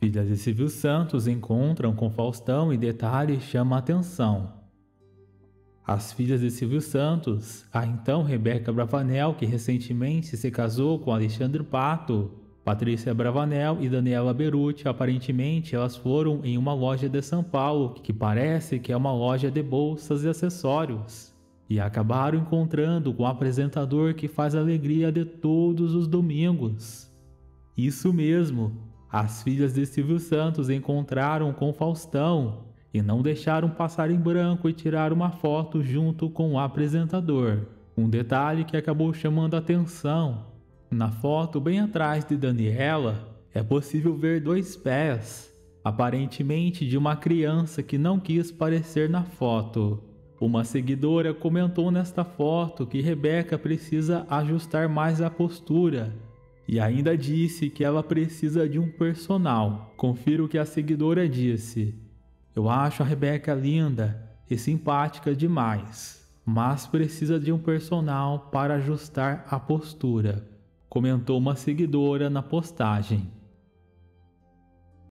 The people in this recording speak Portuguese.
Filhas de Silvio Santos encontram com Faustão e detalhes chama a atenção. As filhas de Silvio Santos, a então Rebeca Bravanel, que recentemente se casou com Alexandre Pato, Patrícia Bravanel e Daniela Beruti, aparentemente elas foram em uma loja de São Paulo, que parece que é uma loja de bolsas e acessórios, e acabaram encontrando com o apresentador que faz a alegria de todos os domingos. Isso mesmo, as filhas de Silvio Santos encontraram com Faustão e não deixaram passar em branco e tirar uma foto junto com o apresentador. Um detalhe que acabou chamando atenção na foto bem atrás de Daniela, é possível ver dois pés, aparentemente de uma criança que não quis aparecer na foto. Uma seguidora comentou nesta foto que Rebeca precisa ajustar mais a postura e ainda disse que ela precisa de um personal. Confira o que a seguidora disse. Eu acho a Rebeca linda e simpática demais, mas precisa de um personal para ajustar a postura comentou uma seguidora na postagem.